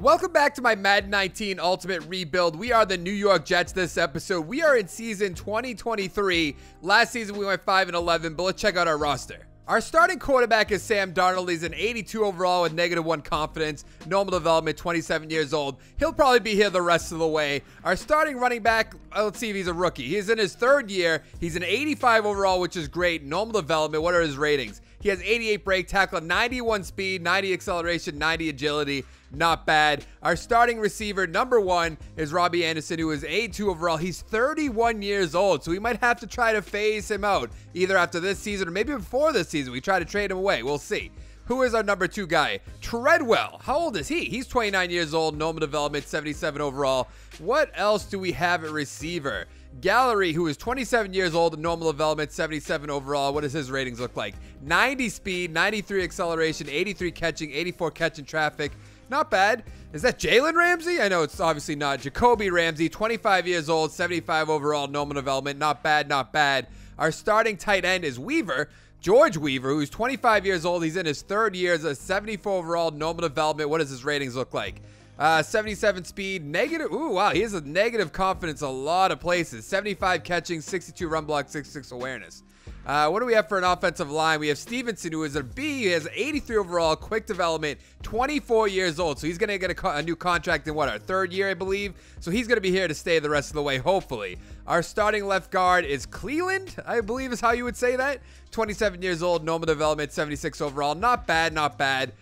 Welcome back to my Madden 19 Ultimate Rebuild. We are the New York Jets this episode. We are in season 2023. Last season we went 5 and 11, but let's check out our roster. Our starting quarterback is Sam Darnold. He's an 82 overall with negative one confidence, normal development, 27 years old. He'll probably be here the rest of the way. Our starting running back, uh, let's see if he's a rookie. He's in his third year. He's an 85 overall, which is great. Normal development. What are his ratings? He has 88 break tackle, 91 speed, 90 acceleration, 90 agility. Not bad. Our starting receiver, number one, is Robby Anderson, who is A2 overall. He's 31 years old, so we might have to try to phase him out either after this season or maybe before this season. We try to trade him away. We'll see. Who is our number two guy? Treadwell. How old is he? He's 29 years old, normal development, 77 overall. What else do we have at receiver? Gallery, who is 27 years old, normal development, 77 overall. What does his ratings look like? 90 speed, 93 acceleration, 83 catching, 84 catching traffic. Not bad. Is that Jalen Ramsey? I know it's obviously not. Jacoby Ramsey, 25 years old, 75 overall, normal development. Not bad, not bad. Our starting tight end is Weaver. George Weaver, who's 25 years old. He's in his third year as a 74 overall, normal development. What does his ratings look like? Uh, 77 speed, negative. Ooh, wow. He has a negative confidence a lot of places. 75 catching, 62 run block, 66 awareness. Uh, what do we have for an offensive line? We have Stevenson, who is a B. He has 83 overall, quick development, 24 years old. So he's going to get a, a, new contract in what, our third year, I believe? So he's going to be here to stay the rest of the way, hopefully. Our starting left guard is Cleland, I believe is how you would say that. 27 years old, normal development, 76 overall. Not bad, not bad.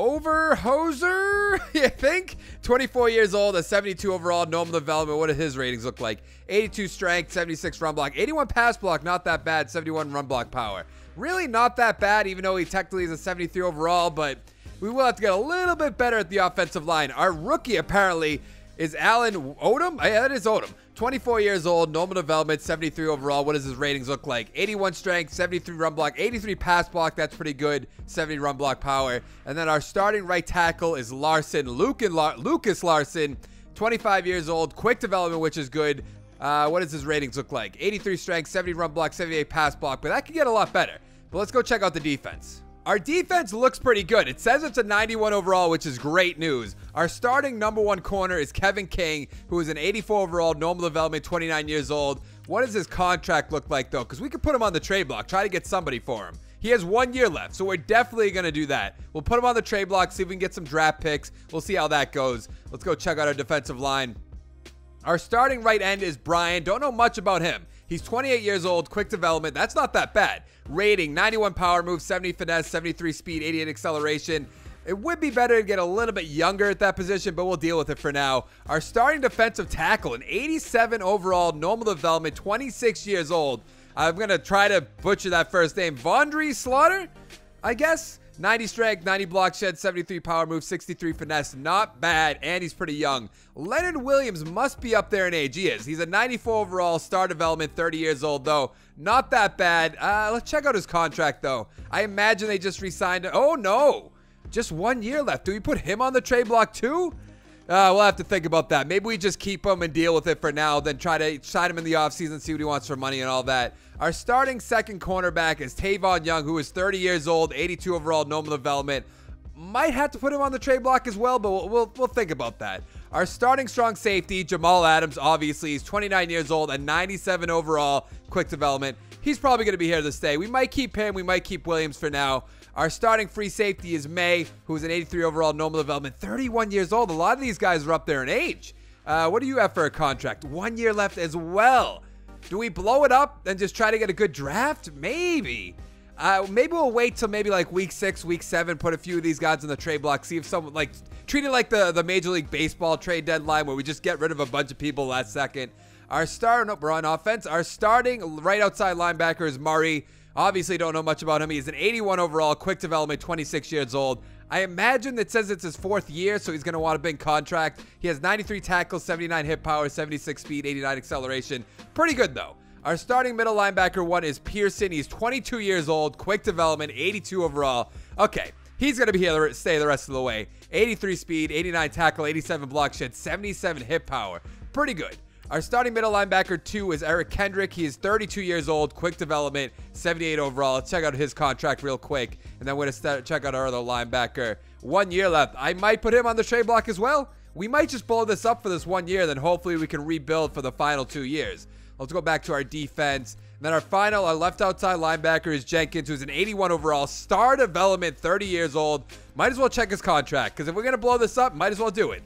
Overhoser, I think. 24 years old, a 72 overall, normal development. What do his ratings look like? 82 strength, 76 run block, 81 pass block, not that bad, 71 run block power. Really not that bad, even though he technically is a 73 overall, but we will have to get a little bit better at the offensive line. Our rookie, apparently, is Alan Odom. Yeah, that is Odom. 24 years old, normal development, 73 overall. What does his ratings look like? 81 strength, 73 run block, 83 pass block. That's pretty good. 70 run block power. And then our starting right tackle is Larson, La Lucas Larson, 25 years old, quick development, which is good. Uh, what does his ratings look like? 83 strength, 70 run block, 78 pass block, but that could get a lot better. But let's go check out the defense. Our defense looks pretty good. It says it's a 91 overall, which is great news. Our starting number one corner is Kevin King, who is an 84 overall, normal development, 29 years old. What does his contract look like, though? Because we could put him on the trade block, try to get somebody for him. He has one year left, so we're definitely going to do that. We'll put him on the trade block, see if we can get some draft picks. We'll see how that goes. Let's go check out our defensive line. Our starting right end is Brian. Don't know much about him. He's 28 years old, quick development. That's not that bad. Rating 91 power move, 70 finesse, 73 speed, 88 acceleration. It would be better to get a little bit younger at that position, but we'll deal with it for now. Our starting defensive tackle, an 87 overall, normal development, 26 years old. I'm going to try to butcher that first name. Vondry Slaughter, I guess? 90 strength, 90 block shed, 73 power move, 63 finesse. Not bad, and he's pretty young. Leonard Williams must be up there in age. He is. He's a 94 overall, star development, 30 years old, though. Not that bad. Uh, let's check out his contract, though. I imagine they just re-signed. Oh, no. Just one year left. Do we put him on the trade block, too? Uh, we'll have to think about that. Maybe we just keep him and deal with it for now, then try to sign him in the offseason, see what he wants for money and all that. Our starting second cornerback is Tavon Young, who is 30 years old, 82 overall, normal development. Might have to put him on the trade block as well, but we'll, we'll, we'll think about that. Our starting strong safety, Jamal Adams, obviously, he's 29 years old and 97 overall, quick development. He's probably going to be here to stay. We might keep him. We might keep Williams for now. Our starting free safety is May, who's an 83 overall normal development, 31 years old. A lot of these guys are up there in age. Uh, what do you have for a contract? One year left as well. Do we blow it up and just try to get a good draft? Maybe. Uh, maybe we'll wait till maybe like week six, week seven, put a few of these guys in the trade block, see if someone like treat it like the, the Major League Baseball trade deadline where we just get rid of a bunch of people last second. Our star, no, we're on offense. Our starting right outside linebacker is Murray. Obviously, don't know much about him. He's an 81 overall, quick development, 26 years old. I imagine that says it's his fourth year, so he's going to want a big contract. He has 93 tackles, 79 hit power, 76 speed, 89 acceleration. Pretty good, though. Our starting middle linebacker one is Pearson. He's 22 years old, quick development, 82 overall. Okay, he's going to be here stay the rest of the way. 83 speed, 89 tackle, 87 block shed, 77 hit power. Pretty good. Our starting middle linebacker two is Eric Kendrick. He is 32 years old, quick development, 78 overall. Let's check out his contract real quick, and then we're to check out our other linebacker. one year left. I might put him on the trade block as well. We might just blow this up for this one year, then hopefully we can rebuild for the final two years. Let's go back to our defense. And then our final, our left outside linebacker is Jenkins, who's an 81 overall, star development, 30 years old. Might as well check his contract, because if we're going to blow this up, might as well do it.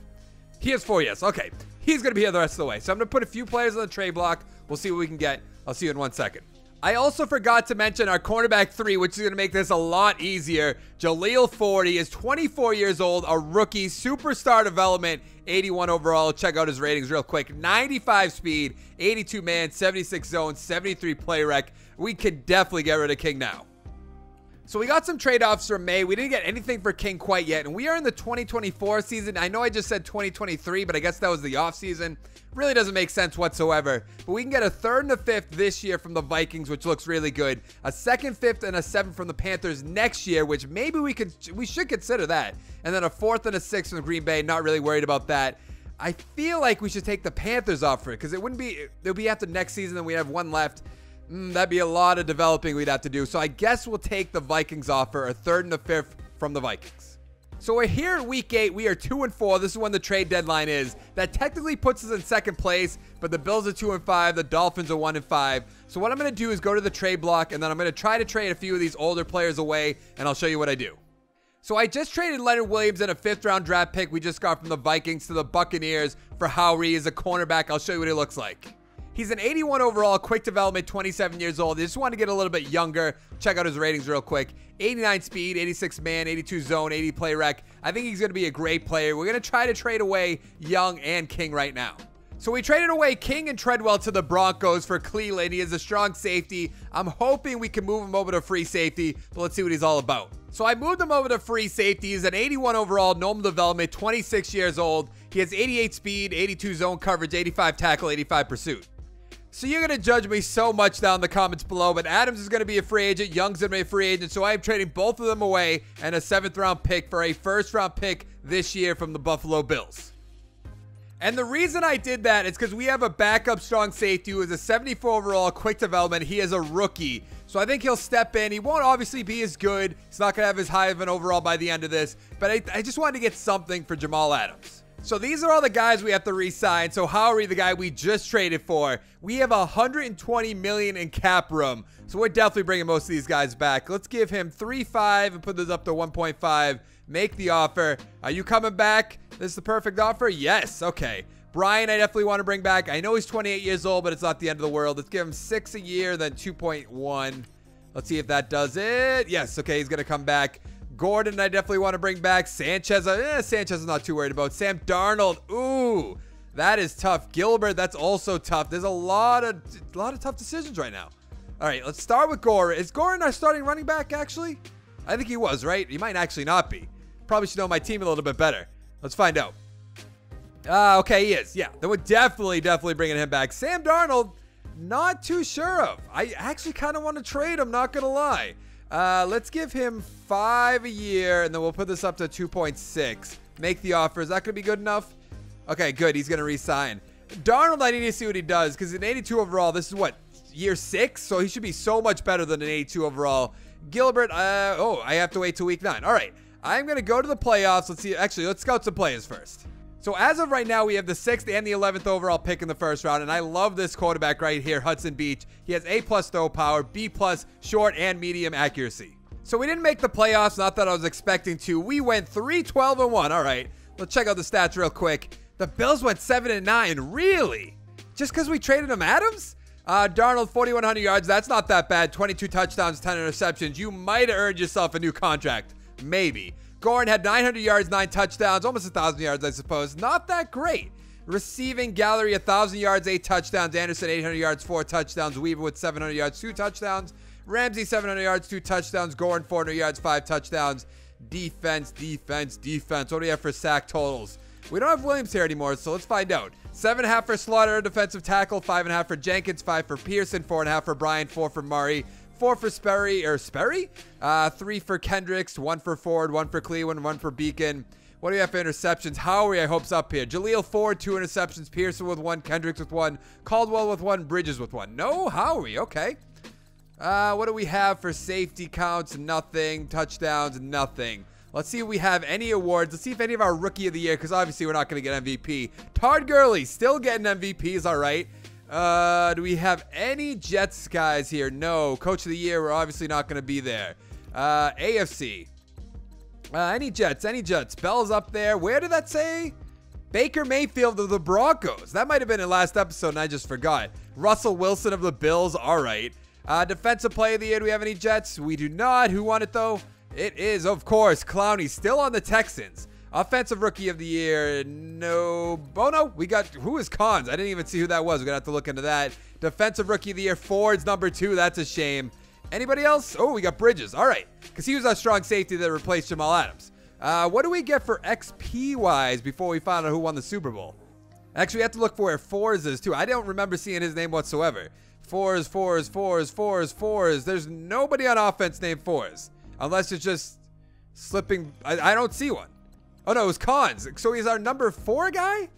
He has four years. Okay. He's going to be here the rest of the way. So I'm going to put a few players on the trade block. We'll see what we can get. I'll see you in one second. I also forgot to mention our cornerback three, which is going to make this a lot easier. Jaleel Ford, he is 24 years old, a rookie, superstar development, 81 overall. Check out his ratings real quick 95 speed, 82 man, 76 zone, 73 play rec. We could definitely get rid of King now. So we got some trade-offs from May. We didn't get anything for King quite yet, and we are in the 2024 season. I know I just said 2023, but I guess that was the off season. Really doesn't make sense whatsoever. But we can get a third and a fifth this year from the Vikings, which looks really good. A second, fifth, and a seventh from the Panthers next year, which maybe we could we should consider that. And then a fourth and a sixth from Green Bay. Not really worried about that. I feel like we should take the Panthers off for it because it wouldn't be it'll be after next season, then we have one left. Mm, that'd be a lot of developing we'd have to do. So I guess we'll take the Vikings offer, a third and a fifth from the Vikings. So we're here in week eight. We are two and four. This is when the trade deadline is. That technically puts us in second place, but the Bills are two and five. The Dolphins are one and five. So what I'm going to do is go to the trade block, and then I'm going to try to trade a few of these older players away, and I'll show you what I do. So I just traded Leonard Williams and a fifth round draft pick we just got from the Vikings to the Buccaneers for Howery as a cornerback. I'll show you what he looks like. He's an 81 overall, quick development, 27 years old. I just want to get a little bit younger. Check out his ratings real quick. 89 speed, 86 man, 82 zone, 80 play rec. I think he's going to be a great player. We're going to try to trade away Young and King right now. So we traded away King and Treadwell to the Broncos for Cleveland. He is a strong safety. I'm hoping we can move him over to free safety, but let's see what he's all about. So I moved him over to free safety. He's an 81 overall, normal development, 26 years old. He has 88 speed, 82 zone coverage, 85 tackle, 85 pursuit. So you're going to judge me so much down in the comments below, but Adams is going to be a free agent. Young's going to be a free agent. So I am trading both of them away and a seventh round pick for a first round pick this year from the Buffalo Bills. And the reason I did that is because we have a backup strong safety who is a 74 overall, quick development. He is a rookie. So I think he'll step in. He won't obviously be as good. He's not going to have as high of an overall by the end of this. But I, I just wanted to get something for Jamal Adams. So these are all the guys we have to re-sign. So Howery, the guy we just traded for, we have 120 million in cap room. So we're definitely bringing most of these guys back. Let's give him 3.5 and put this up to 1.5. Make the offer. Are you coming back? This is the perfect offer? Yes. Okay. Brian, I definitely want to bring back. I know he's 28 years old, but it's not the end of the world. Let's give him six a year, then 2.1. Let's see if that does it. Yes. Okay. He's going to come back. Gordon, I definitely want to bring back. Sanchez, uh, eh, Sanchez is not too worried about. Sam Darnold, ooh, that is tough. Gilbert, that's also tough. There's a lot of a lot of tough decisions right now. All right, let's start with Gore. Is Gordon our starting running back, actually? I think he was, right? He might actually not be. Probably should know my team a little bit better. Let's find out. Ah, uh, okay, he is. Yeah, then we're definitely, definitely bringing him back. Sam Darnold, not too sure of. I actually kind of want to trade him, not going to lie. Uh, let's give him five a year, and then we'll put this up to 2.6. Make the offer. Is that going to be good enough? Okay, good. He's going to resign. Darnold, I need to see what he does because in 82 overall, this is what year six, so he should be so much better than an 82 overall. Gilbert, uh, oh, I have to wait till week nine. All right, I'm going to go to the playoffs. Let's see. Actually, let's scout some players first. So as of right now, we have the sixth and the 11th overall pick in the first round, and I love this quarterback right here, Hudson Beach. He has A plus throw power, B plus short and medium accuracy. So we didn't make the playoffs, not that I was expecting to. We went 3 12 and 1. All right, let's check out the stats real quick. The Bills went 7 and 9. Really? Just because we traded him Adams? Uh, Darnold, 4,100 yards. That's not that bad. 22 touchdowns, 10 interceptions. You might have earned yourself a new contract. Maybe. Gordon had 900 yards, 9 touchdowns, almost 1,000 yards, I suppose. Not that great. Receiving gallery, 1,000 yards, 8 touchdowns. Anderson, 800 yards, 4 touchdowns. Weaver with 700 yards, 2 touchdowns. Ramsey, 700 yards, 2 touchdowns. Gordon, 400 yards, 5 touchdowns. Defense, defense, defense. What do we have for sack totals? We don't have Williams here anymore, so let's find out. Seven and a half for Slaughter, defensive tackle. Five and a half for Jenkins. Five for Pearson. Four and a half for Brian. Four for Murray. Four for Sperry or Sperry. Uh, three for Kendricks. One for Ford. One for Cleveland. One for Beacon. What do you have for interceptions? Howery, I hope's up here. Jaleel Ford, two interceptions. Pearson with one. Kendricks with one. Caldwell with one. Bridges with one. No, Howery. Okay. Uh, what do we have for safety counts? Nothing. Touchdowns? Nothing. Let's see if we have any awards. Let's see if any of our Rookie of the Year, because obviously we're not going to get MVP. Todd Gurley, still getting MVPs, all right. Uh, do we have any Jets guys here? No. Coach of the Year, we're obviously not going to be there. Uh, AFC. Uh, any Jets, any Jets. Bell's up there. Where did that say? Baker Mayfield of the Broncos. That might have been in last episode and I just forgot. Russell Wilson of the Bills. All right. Uh, defensive play of the year. Do we have any Jets? We do not. Who won it though? It is, of course, Clowney. Still on the Texans. Offensive rookie of the year. No. Bono. We got. Who is Cons? I didn't even see who that was. We're going to have to look into that. Defensive rookie of the year. Ford's number two. That's a shame. Anybody else? Oh, we got Bridges. All right. Because he was our strong safety that replaced Jamal Adams. Uh, what do we get for XP wise before we find out who won the Super Bowl? Actually, we have to look for where Fours is too. I don't remember seeing his name whatsoever. Fours, fours, fours, fours, fours. There's nobody on offense named Fours. Unless it's just slipping. I, I don't see one. Oh no, it was Cons. So he's our number four guy?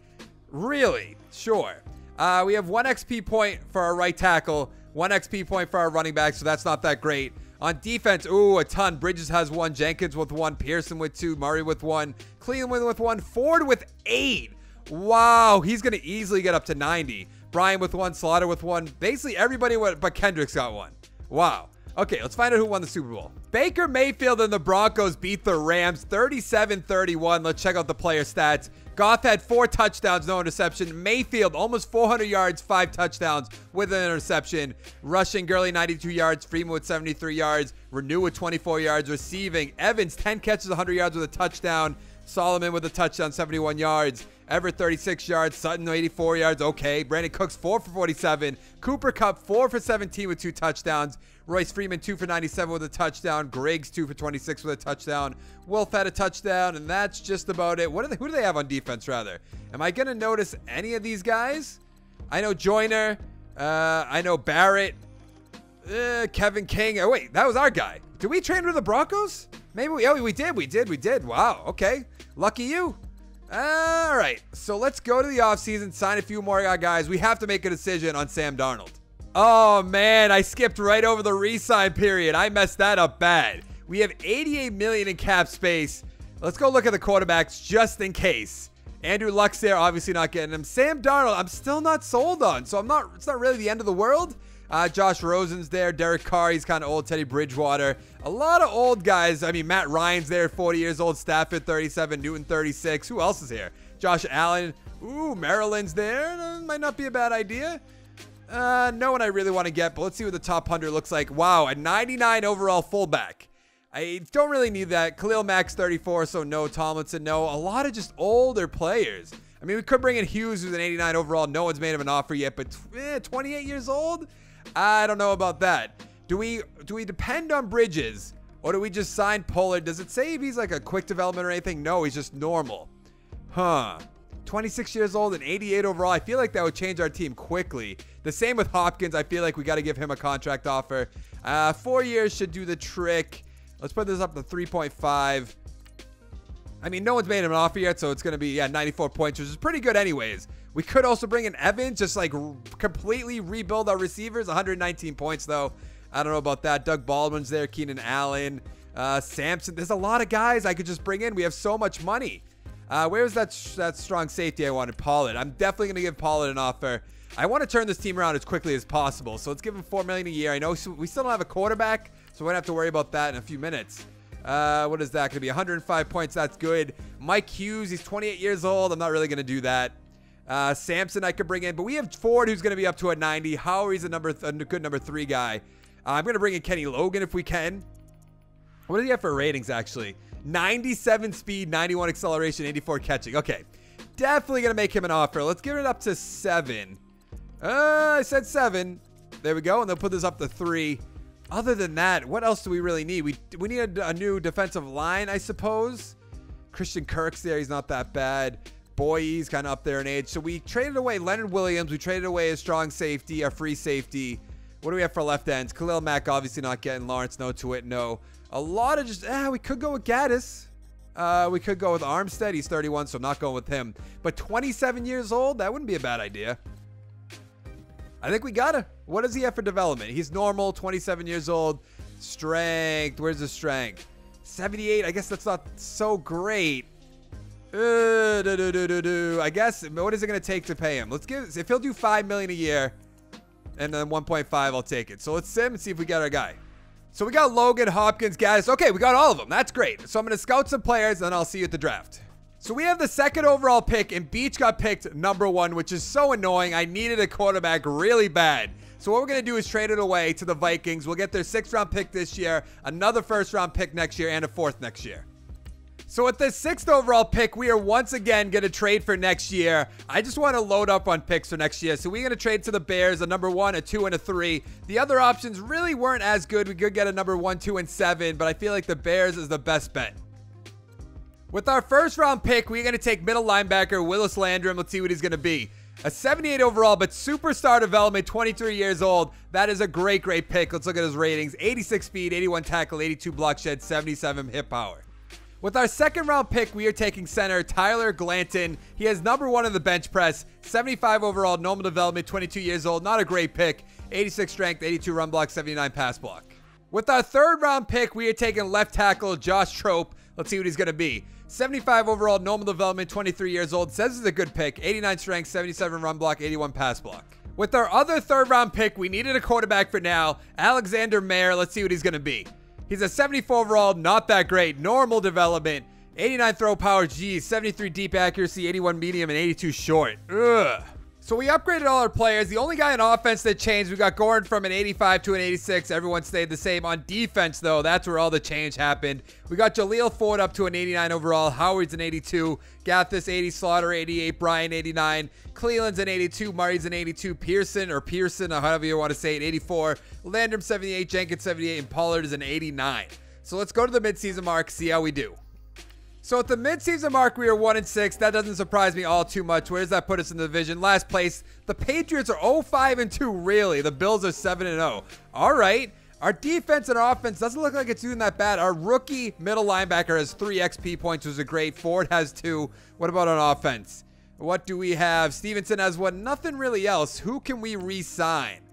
Really? Sure. Uh, we have one XP point for our right tackle, one XP point for our running back, so that's not that great. On defense, ooh, a ton. Bridges has one, Jenkins with one, Pearson with two, Murray with one, Cleveland with one, Ford with eight. Wow, he's going to easily get up to 90. Brian with one, Slaughter with one. Basically, everybody but Kendricks got one. Wow. Okay, let's find out who won the Super Bowl. Baker Mayfield and the Broncos beat the Rams 37 31. Let's check out the player stats. Goff had four touchdowns, no interception. Mayfield, almost 400 yards, five touchdowns with an interception. Rushing, Gurley, 92 yards. Freeman with 73 yards. Renew with 24 yards. Receiving, Evans, 10 catches, 100 yards with a touchdown. Solomon with a touchdown, 71 yards. Everett 36 yards, Sutton 84 yards, okay. Brandin Cooks 4 for 47. Cooper Kupp 4 for 17 with two touchdowns. Royce Freeman 2 for 97 with a touchdown. Griggs 2 for 26 with a touchdown. Wolf had a touchdown, and that's just about it. What do they, who do they have on defense, rather? Am I going to notice any of these guys? I know Joyner. Uh, I know Barrett. Uh, Kevin King. Oh, wait, that was our guy. Did we train with the Broncos? Maybe we, oh, we did, we did, we did. Wow, okay. Lucky you. All right, so let's go to the offseason, sign a few more guys. We have to make a decision on Sam Darnold. Oh, man, I skipped right over the re-sign period. I messed that up bad. We have 88 million in cap space. Let's go look at the quarterbacks just in case. Andrew Luck's there, obviously not getting him. Sam Darnold, I'm still not sold on, so I'm not. It's not really the end of the world. Uh, Josh Rosen's there. Derek Carr, he's kind of old. Teddy Bridgewater. A lot of old guys. I mean, Matt Ryan's there, 40 years old. Stafford, 37. Newton, 36. Who else is here? Josh Allen. Ooh, Maryland's there. Uh, might not be a bad idea. Uh, no one I really want to get, but let's see what the top 100 looks like. Wow, a 99 overall fullback. I don't really need that. Khalil Mack's 34, so no. Tomlinson, no. A lot of just older players. I mean, we could bring in Hughes, who's an 89 overall. No one's made him an offer yet, but eh, 28 years old? I don't know about that. Do we do we depend on Bridges or do we just sign Pollard? Does it say if he's like a quick development or anything? No, he's just normal. Huh. 26 years old and 88 overall. I feel like that would change our team quickly. The same with Hopkins. I feel like we got to give him a contract offer. Uh, four years should do the trick. Let's put this up to 3.5. I mean, no one's made him an offer yet, so it's going to be, yeah, 94 points, which is pretty good anyways. We could also bring in Evans, just like completely rebuild our receivers. 119 points, though. I don't know about that. Doug Baldwin's there, Keenan Allen, uh, Samson. There's a lot of guys I could just bring in. We have so much money. Uh, that that strong safety I wanted? Pollard. I'm definitely going to give Pollard an offer. I want to turn this team around as quickly as possible. So let's give him 4 million a year. I know we still don't have a quarterback, so we're going to have to worry about that in a few minutes. Uh, what is that going to be? 105 points. That's good. Mike Hughes, he's 28 years old. I'm not really going to do that. Uh, Samson I could bring in, but we have Ford who's going to be up to a 90. Howery's a number a good number three guy. Uh, I'm going to bring in Kenny Logan if we can. What do you have for ratings actually? 97 speed, 91 acceleration, 84 catching. Okay, definitely going to make him an offer. Let's give it up to seven. Uh, I said seven. There we go, and they'll put this up to three. Other than that, what else do we really need? We we need a, a new defensive line, I suppose. Christian Kirk's there. He's not that bad. Boy's kind of up there in age. So we traded away Leonard Williams. We traded away a strong safety, a free safety. What do we have for left ends? Khalil Mack obviously not getting. Lawrence, no to it, no. A lot of just, ah, we could go with Gaddis. Uh, we could go with Armstead. He's 31, so I'm not going with him. But 27 years old, that wouldn't be a bad idea. I think we gotta. What does he have for development? He's normal, 27 years old. Strength. Where's the strength? 78. I guess that's not so great. Uh, do, do, do. I guess what is it going to take to pay him? Let's give if he'll do five million a year, and then 1.5, I'll take it. So let's sim and see if we get our guy. So we got Logan, Hopkins, guys. Okay, we got all of them. That's great. So I'm going to scout some players, and I'll see you at the draft. So we have the second overall pick, and Beach got picked number one, which is so annoying. I needed a quarterback really bad. So what we're going to do is trade it away to the Vikings. We'll get their sixth round pick this year, another first round pick next year, and a fourth next year. So with the sixth overall pick, we are once again going to trade for next year. I just want to load up on picks for next year. So we're going to trade to the Bears, a number one, a two, and a three. The other options really weren't as good. We could get a number one, two, and seven, but I feel like the Bears is the best bet. With our first round pick, we're going to take middle linebacker Willis Landrum. Let's see what he's going to be. A 78 overall, but superstar development, 23 years old. That is a great, great pick. Let's look at his ratings 86 speed, 81 tackle, 82 block shed, 77 hip power. With our second round pick, we are taking center Tyler Glanton. He has number one in the bench press, 75 overall, normal development, 22 years old. Not a great pick. 86 strength, 82 run block, 79 pass block. With our third round pick, we are taking left tackle Josh Trope. Let's see what he's going to be. 75 overall, normal development, 23 years old. Says it's a good pick. 89 strength, 77 run block, 81 pass block. With our other third round pick, we needed a quarterback for now. Alexander Mayer. Let's see what he's going to be. He's a 74 overall, not that great. Normal development. 89 throw power, G, 73 deep accuracy, 81 medium, and 82 short. Ugh. So we upgraded all our players. The only guy in offense that changed, we got Gordon from an 85 to an 86. Everyone stayed the same. On defense, though, that's where all the change happened. We got Jaleel Ford up to an 89 overall. Howard's an 82. Gaddis 80. Slaughter 88. Brian 89. Cleland's an 82. Murray's an 82. Pearson or Pearson, or however you want to say it, 84. Landrum 78. Jenkins 78. And Pollard is an 89. So let's go to the midseason mark, see how we do. So at the midseason mark, we are one and six. That doesn't surprise me all too much. Where does that put us in the division? Last place. The Patriots are 0-5 and 2. Really, the Bills are 7 and 0. All right. Our defense and our offense doesn't look like it's doing that bad. Our rookie middle linebacker has three XP points, which is a great. Ford has two. What about on offense? What do we have? Stevenson has one. Nothing really else. Who can we re-sign?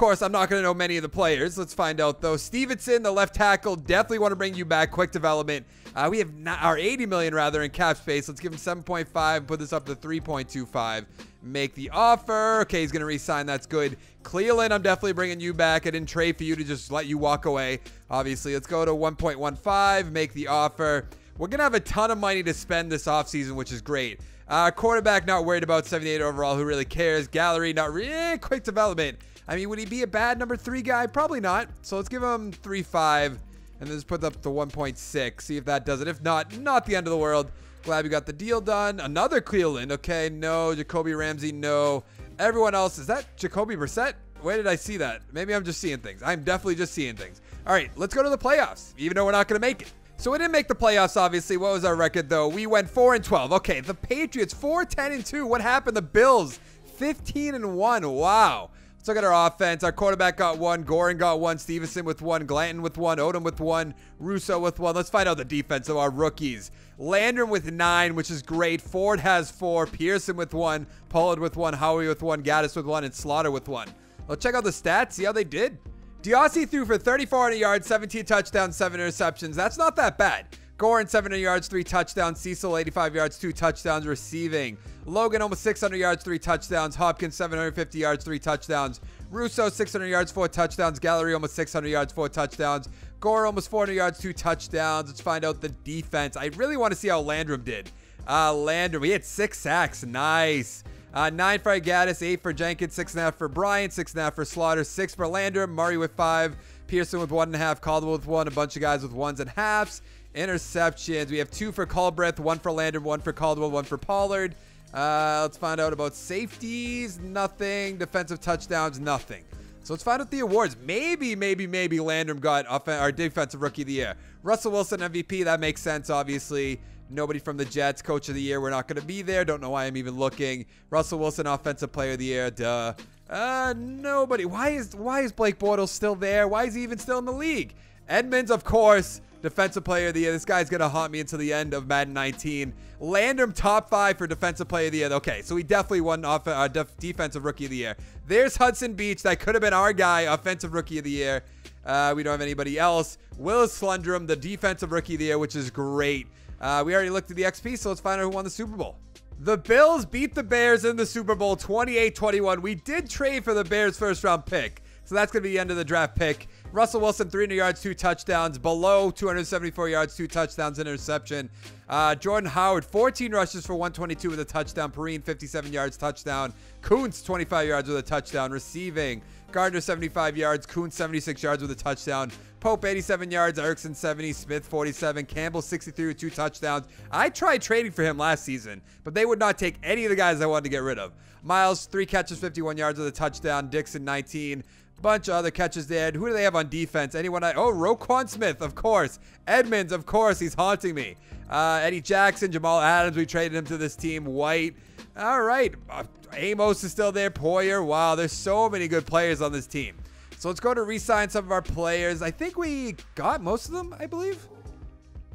Course, I'm not going to know many of the players. Let's find out though. Stevenson, the left tackle, definitely want to bring you back. Quick development. Uh, we have not, our 80 million rather in cap space. Let's give him 7.5. Put this up to 3.25. Make the offer. Okay, he's gonna resign. That's good. Cleveland, I'm definitely bringing you back. I didn't trade for you to just let you walk away. Obviously, let's go to 1.15. Make the offer. We're gonna have a ton of money to spend this offseason, which is great. Uh, quarterback, not worried about 78 overall. Who really cares? Gallery, not really quick development. I mean, would he be a bad number three guy? Probably not. So let's give him 3.5 and then just put up to 1.6. See if that does it. If not, not the end of the world. Glad we got the deal done. Another Cleveland. Okay, no. Jacoby Ramsey, no. Everyone else, is that Jacoby Brissett? Where did I see that? Maybe I'm just seeing things. I'm definitely just seeing things. All right, let's go to the playoffs, even though we're not going to make it. So we didn't make the playoffs, obviously. What was our record, though? We went 4 and 12. Okay, the Patriots 4 10 and 2. What happened? The Bills 15 and 1. Wow. Let's look at our offense. Our quarterback got one. Gorin got one. Stevenson with one. Glanton with one. Odom with one. Russo with one. Let's find out the defense of our rookies. Landrum with nine, which is great. Ford has four. Pearson with one. Pollard with one. Howie with one. Gaddis with one. And Slaughter with one. Let's check out the stats. See how they did. Diossi threw for 3,400 yards, 17 touchdowns, 7 interceptions. That's not that bad. Gorin, 700 yards, 3 touchdowns. Cecil, 85 yards, 2 touchdowns receiving. Logan, almost 600 yards, 3 touchdowns. Hopkins, 750 yards, 3 touchdowns. Russo, 600 yards, 4 touchdowns. Gallery, almost 600 yards, 4 touchdowns. Gore, almost 400 yards, 2 touchdowns. Let's find out the defense. I really want to see how Landrum did. Uh, Landrum, he had 6 sacks. Nice. Uh, 9 for Gaddis, 8 for Jenkins, 6.5 for Bryant, 6.5 for Slaughter, 6 for Landrum. Murray with 5. Pearson with 1.5. Caldwell with 1. A bunch of guys with 1s and halves. Interceptions. We have 2 for Culbreth, 1 for Landrum, 1 for Caldwell, 1 for Pollard. Uh, let's find out about safeties. Nothing. Defensive touchdowns. Nothing. So let's find out the awards. Maybe, maybe, maybe Landrum got our defensive rookie of the year. Russell Wilson MVP. That makes sense, obviously. Nobody from the Jets. Coach of the year. We're not going to be there. Don't know why I'm even looking. Russell Wilson offensive player of the year. Duh. Uh, nobody. Why is why is Blake Bortles still there? Why is he even still in the league? Edmunds, of course. Defensive Player of the Year. This guy's going to haunt me until the end of Madden 19. Landrum top five for Defensive Player of the Year. Okay, so he definitely won off, uh, def Defensive Rookie of the Year. There's Hudson Beach. That could have been our guy, Offensive Rookie of the Year. Uh, we don't have anybody else. Willis Landrum, the defensive rookie of the year, which is great. Uh, we already looked at the XP, so let's find out who won the Super Bowl. The Bills beat the Bears in the Super Bowl 28 21. We did trade for the Bears' first round pick. So that's going to be the end of the draft pick. Russell Wilson, 300 yards, two touchdowns. Below 274 yards, two touchdowns, interception. Uh, Jordan Howard, 14 rushes for 122 with a touchdown. Perine, 57 yards, touchdown. Kuntz, 25 yards with a touchdown. Receiving. Gardner, 75 yards. Kuntz, 76 yards with a touchdown. Pope, 87 yards. Erickson, 70. Smith, 47. Campbell, 63 with two touchdowns. I tried trading for him last season, but they would not take any of the guys I wanted to get rid of. Miles, three catches, 51 yards with a touchdown. Dixon, 19. Bunch of other catches there. Who do they have on defense? Anyone? I, oh, Roquan Smith, of course. Edmunds, of course. He's haunting me. Uh, Eddie Jackson, Jamal Adams. We traded him to this team. White. All right. Uh, Amos is still there. Poyer. Wow, there's so many good players on this team. So let's go to re-sign some of our players. I think we got most of them, I believe.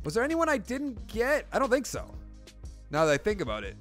Was there anyone I didn't get? I don't think so. Now that I think about it.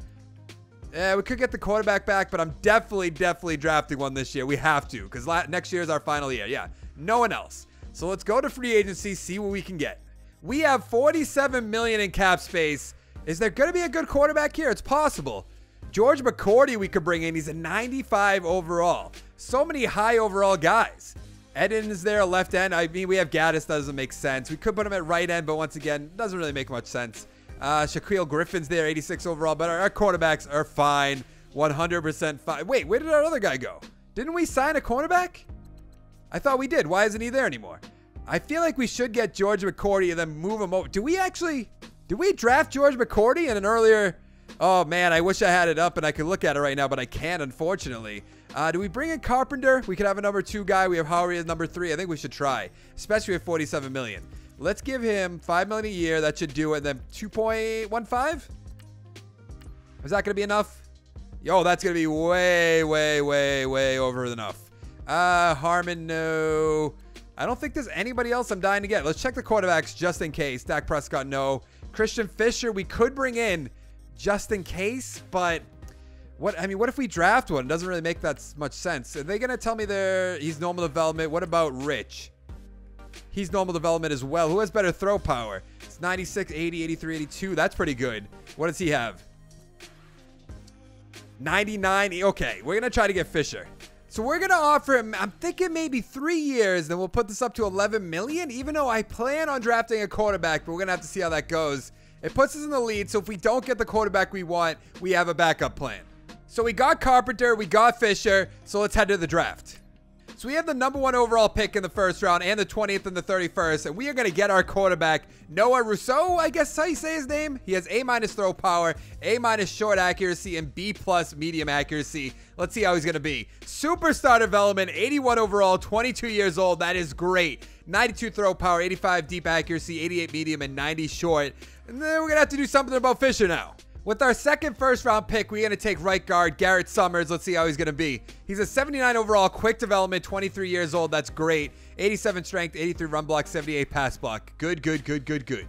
Yeah, we could get the quarterback back, but I'm definitely, definitely drafting one this year. We have to, because next year is our final year. Yeah, no one else. So let's go to free agency, see what we can get. We have 47 million in cap space. Is there going to be a good quarterback here? It's possible. George McCourty we could bring in. He's a 95 overall. So many high overall guys. Eden is there, left end. I mean, we have Gaddis. Doesn't make sense. We could put him at right end, but once again, doesn't really make much sense. Uh, Shaquill Griffin's there, 86 overall, but our, our quarterbacks are fine. 100% fine. Wait, where did our other guy go? Didn't we sign a cornerback? I thought we did. Why isn't he there anymore? I feel like we should get George McCourty and then move him over. Do we actually... Did we draft George McCourty in an earlier... Oh, man, I wish I had it up and I could look at it right now, but I can't, unfortunately. Uh, do we bring in Carpenter? We could have a number two guy. We have Howery as number three. I think we should try, especially with 47 million. Let's give him 5 million a year. That should do it. Then 2.15? Is that going to be enough? Yo, that's going to be way, way, way, way over enough. Uh, Harmon, no. I don't think there's anybody else I'm dying to get. Let's check the quarterbacks just in case. Dak Prescott, no. Christian Fisher, we could bring in just in case, but what I mean, what if we draft one? It doesn't really make that much sense. Are they gonna tell me they're he's normal development? What about Rich? He's normal development as well. Who has better throw power? It's 96, 80, 83, 82. That's pretty good. What does he have? 99. Okay, we're to try to get Fisher. So we're to offer him, I'm thinking maybe three years, then we'll put this up to 11 million, even though I plan on drafting a quarterback, but we're to have to see how that goes. It puts us in the lead, so if we don't get the quarterback we want, we have a backup plan. So we got Carpenter, we got Fisher, so let's head to the draft. So we have the number one overall pick in the first round and the 20th and the 31st, and we are going to get our quarterback, Noah Rousseau, I guess how you say his name. He has A minus throw power, A minus short accuracy, and B plus medium accuracy. Let's see how he's going to be. Superstar development, 81 overall, 22 years old. That is great. 92 throw power, 85 deep accuracy, 88 medium, and 90 short. And then we're going to have to do something about Fisher now. With our second first round pick, we're going to take right guard Garrett Summers. Let's see how he's going to be. He's a 79 overall, quick development, 23 years old. That's great. 87 strength, 83 run block, 78 pass block. Good, good, good, good, good.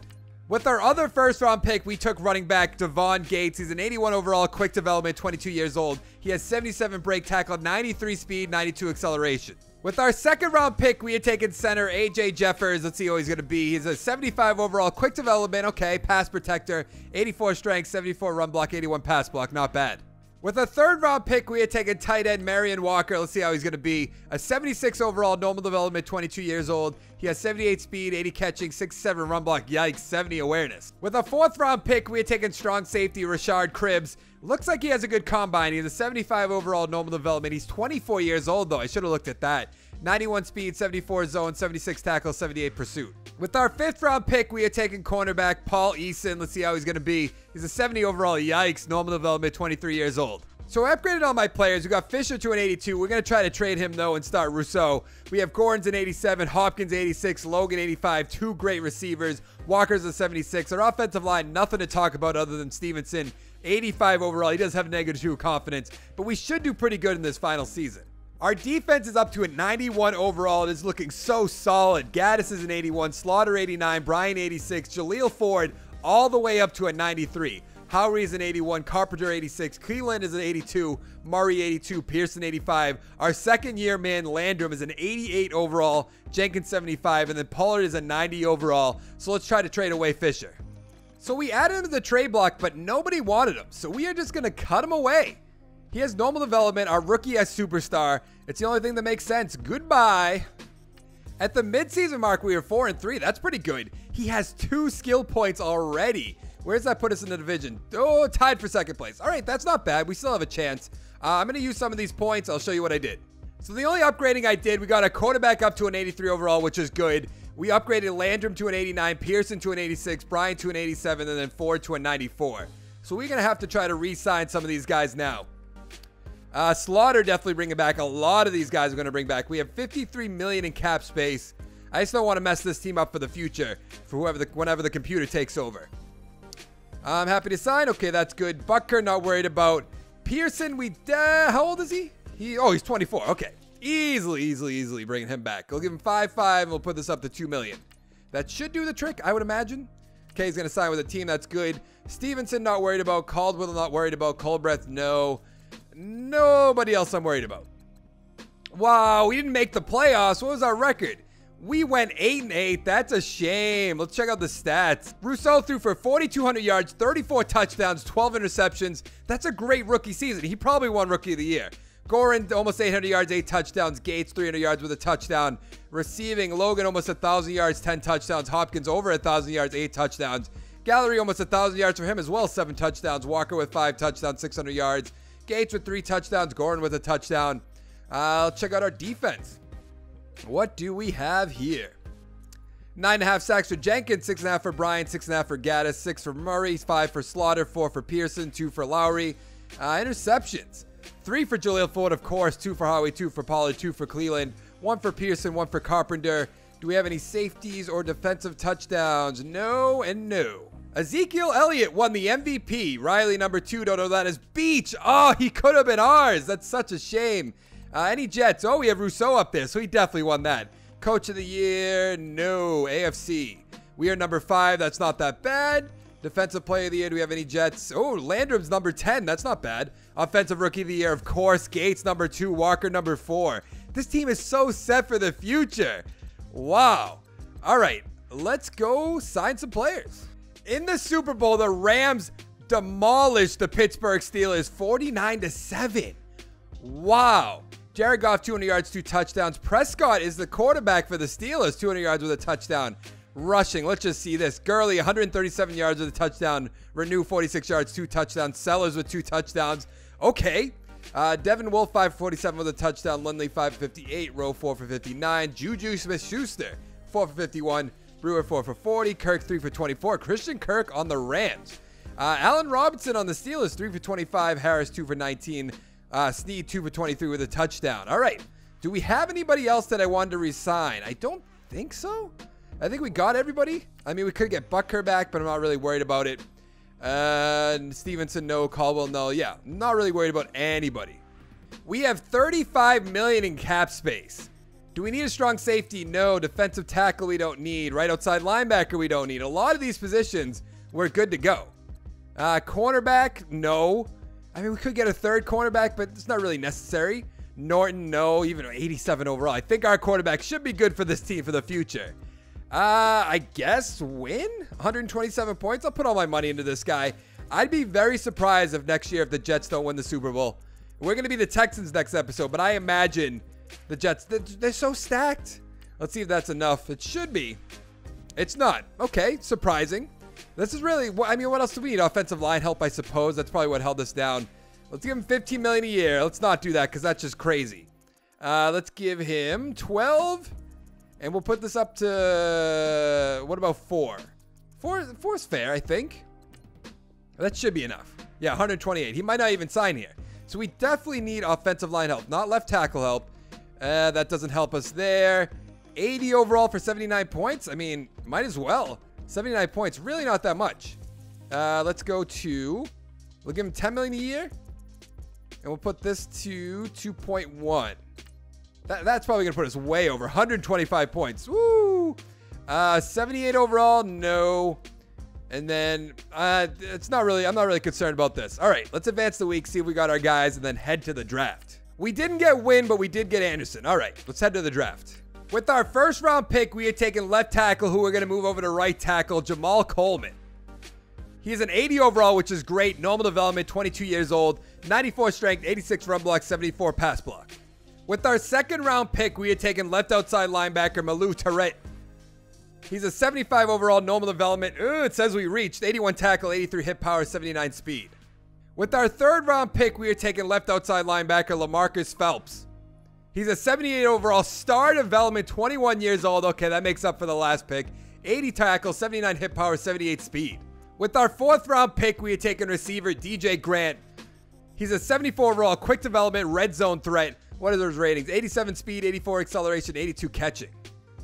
With our other first round pick, we took running back Devon Gates. He's an 81 overall, quick development, 22 years old. He has 77 break tackle, 93 speed, 92 acceleration. With our second round pick, we had taken center AJ Jeffers. Let's see who he's going to be. He's a 75 overall, quick development. Okay, pass protector, 84 strength, 74 run block, 81 pass block. Not bad. With a third round pick, we had taken tight end Marion Walker. Let's see how he's going to be. A 76 overall, normal development, 22 years old. He has 78 speed, 80 catching, 67 run block. Yikes, 70 awareness. With a fourth round pick, we had taken strong safety Rashard Cribbs. Looks like he has a good combine. He's a 75 overall, normal development. He's 24 years old, though. I should have looked at that. 91 speed, 74 zone, 76 tackle, 78 pursuit. With our fifth round pick, we are taking cornerback Paul Eason. Let's see how he's going to be. He's a 70 overall. Yikes. Normal development, 23 years old. So I upgraded all my players. We got Fisher to an 82. We're going to try to trade him, though, and start Rousseau. We have Gordon's an 87, Hopkins 86, Logan 85. Two great receivers. Walker's a 76. Our offensive line, nothing to talk about other than Stevenson. 85 overall. He does have negative two confidence, but we should do pretty good in this final season. Our defense is up to a 91 overall. It is looking so solid. Gaddis is an 81, Slaughter 89, Brian 86, Jaleel Ford all the way up to a 93. Howery is an 81, Carpenter 86, Cleveland is an 82, Murray 82, Pearson 85. Our second year man Landrum is an 88 overall, Jenkins 75, and then Pollard is a 90 overall. So let's try to trade away Fisher. So we added him to the trade block, but nobody wanted him. So we are just going to cut him away. He has normal development. Our rookie as superstar. It's the only thing that makes sense. Goodbye. At the midseason mark, we are 4 and 3. That's pretty good. He has two skill points already. Where does that put us in the division? Oh, tied for second place. All right, that's not bad. We still have a chance. Uh, I'm going to use some of these points. I'll show you what I did. So the only upgrading I did, we got a quarterback up to an 83 overall, which is good. We upgraded Landrum to an 89, Pearson to an 86, Bryant to an 87, and then Ford to a 94. So we're going to have to try to re-sign some of these guys now. Uh, Slaughter definitely bringing back. A lot of these guys are going to bring back. We have 53 million in cap space. I just don't want to mess this team up for the future, for whoever the, whenever the computer takes over. I'm happy to sign. Okay, that's good. Butker, not worried about. Pearson, we, uh, how old is he? He, oh, he's 24. Okay, easily, easily, easily bringing him back. We'll give him five, five, and we'll put this up to two million. That should do the trick, I would imagine. Okay, he's gonna sign with a team. That's good. Stevenson, not worried about. Caldwell, not worried about. Colbreth, no. Nobody else I'm worried about. Wow, we didn't make the playoffs. What was our record? We went 8 and 8. That's a shame. Let's check out the stats. Rousseau threw for 4,200 yards, 34 touchdowns, 12 interceptions. That's a great rookie season. He probably won Rookie of the Year. Gorin, almost 800 yards, 8 touchdowns. Gates, 300 yards with a touchdown. Receiving, Logan, almost 1,000 yards, 10 touchdowns. Hopkins, over 1,000 yards, 8 touchdowns. Gallery, almost 1,000 yards for him as well, 7 touchdowns. Walker with 5 touchdowns, 600 yards. Gates with three touchdowns. Gordon with a touchdown. Uh, let's check out our defense. What do we have here? Nine and a half sacks for Jenkins, six and a half for Bryant, six and a half for Gaddis, six for Murray, five for Slaughter, four for Pearson, two for Lowry. Uh, interceptions. Three for Jaleel Ford, of course, two for Howie, two for Pollard, two for Cleveland, one for Pearson, one for Carpenter. Do we have any safeties or defensive touchdowns? No and no. Ezekiel Elliott won the MVP. Riley, number two, don't know that is Beach. Oh, he could have been ours. That's such a shame. Uh, any Jets? Oh, we have Rousseau up there, so he definitely won that. Coach of the Year? No. AFC. We are number five. That's not that bad. Defensive Player of the Year. Do we have any Jets? Oh, Landrum's number 10. That's not bad. Offensive Rookie of the Year, of course. Gates, number two. Walker, number four. This team is so set for the future. Wow. All right. Let's go sign some players. In the Super Bowl, the Rams demolished the Pittsburgh Steelers 49 to 7. Wow. Jared Goff, 200 yards, two touchdowns. Prescott is the quarterback for the Steelers, 200 yards with a touchdown. Rushing, let's just see this. Gurley, 137 yards with a touchdown. Renew, 46 yards, two touchdowns. Sellers with two touchdowns. Okay. Uh, Devin Wolf, 547 with a touchdown. Lindley, 558. Rowe, 4 for 59. Juju Smith Schuster, 4 for 51. Brewer 4 for 40. Kirk 3 for 24. Christian Kirk on the Rams. Uh, Allen Robinson on the Steelers 3 for 25. Harris 2 for 19. Uh, Snead 2 for 23 with a touchdown. All right. Do we have anybody else that I wanted to resign? I don't think so. I think we got everybody. I mean, we could get Butker back, but I'm not really worried about it. Uh, Stevenson, no. Caldwell, no. Yeah, not really worried about anybody. We have 35 million in cap space. Do we need a strong safety? No. Defensive tackle, we don't need. Right outside linebacker, we don't need. A lot of these positions, we're good to go. Uh, cornerback, no. I mean, we could get a third cornerback, but it's not really necessary. Norton, no. Even 87 overall. I think our quarterback should be good for this team for the future. Uh, I guess win 127 points. I'll put all my money into this guy. I'd be very surprised if next year if the Jets don't win the Super Bowl. We're going to be the Texans next episode, but I imagine the Jets, they're so stacked. Let's see if that's enough. It should be. It's not. Okay, surprising. This is really, I mean, what else do we need? Offensive line help, I suppose. That's probably what held us down. Let's give him 15 million a year. Let's not do that because that's just crazy. Uh, let's give him 12, and we'll put this up to what about four? Four, four is fair, I think. That should be enough. Yeah, 128. He might not even sign here. So we definitely need offensive line help, not left tackle help. Uh, that doesn't help us there. 80 overall for 79 points. I mean, might as well. 79 points, really not that much. Uh, let's go to, we'll give him 10 million a year. And we'll put this to 2.1. That, that's probably going to put us way over 125 points. Woo! Uh, 78 overall, no. And then uh, it's not really, I'm not really concerned about this. All right, let's advance the week, see if we got our guys, and then head to the draft. We didn't get Wynn, but we did get Anderson. All right, let's head to the draft. With our first round pick, we had taken left tackle, who we're going to move over to right tackle, Jamal Coleman. He's an 80 overall, which is great. Normal development, 22 years old, 94 strength, 86 run block, 74 pass block. With our second round pick, we had taken left outside linebacker Malou Tarett. He's a 75 overall normal development. Ooh, it says we reached 81 tackle, 83 hit power, 79 speed. With our third round pick, we are taking left outside linebacker Lamarcus Phelps. He's a 78 overall star development, 21 years old. Okay, that makes up for the last pick. 80 tackles, 79 hit power, 78 speed. With our fourth round pick, we are taking receiver DJ Grant. He's a 74 overall quick development red zone threat. What are those ratings? 87 speed, 84 acceleration, 82 catching.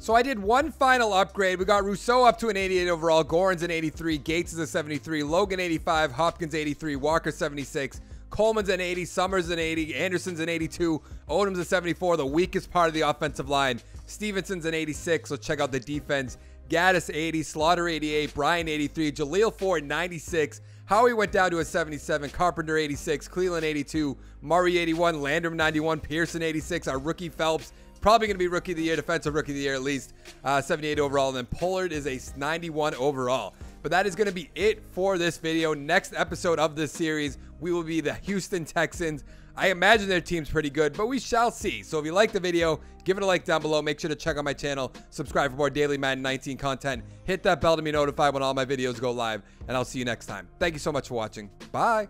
So I did one final upgrade. We got Rousseau up to an 88 overall, Gorins an 83, Gates is a 73, Logan 85, Hopkins 83, Walker 76, Coleman's an 80, Summers an 80, Anderson's an 82, Odom's a 74, the weakest part of the offensive line. Stevenson's an 86. Let's check out the defense. Gaddis 80, Slaughter 88, Brian 83, Jaleel Ford 96, Howie went down to a 77, Carpenter 86, Cleveland 82, Murray 81, Landrum 91, Pearson 86, our rookie Phelps Probably going to be rookie of the year, defensive rookie of the year at least. Uh, 78 overall. And then Pollard is a 91 overall. But that is going to be it for this video. Next episode of this series, we will be the Houston Texans. I imagine their team's pretty good, but we shall see. So if you like the video, give it a like down below. Make sure to check out my channel. Subscribe for more daily Madden 19 content. Hit that bell to be notified when all my videos go live. And I'll see you next time. Thank you so much for watching. Bye.